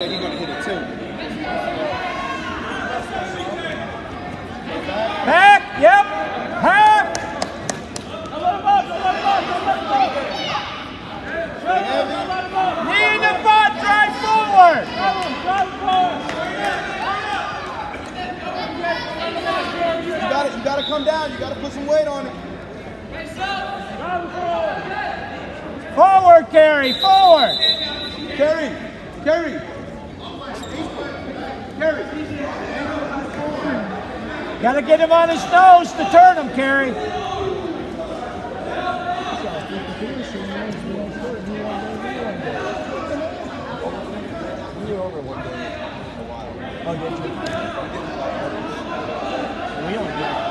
He's gonna hit it too. Back, yep, half. Knee in the butt, drive forward. You gotta, you gotta come down. You gotta put some weight on it. Forward, Carey, forward. Carry, carry, carry. Got to get him on his nose to turn him, Carey. Carry,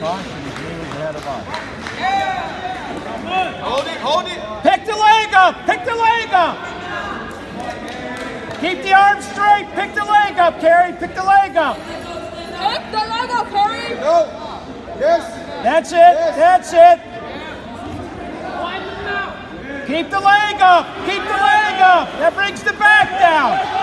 Caution is moving ahead of us. Hold it, hold it. Pick the leg up, pick the leg up. Keep the arm straight, pick the leg up, Carey, pick the leg up. Pick the leg up, Curry! No. Yes. That's it, that's it. Keep the leg up, keep the leg up. That brings the back down. Breathe.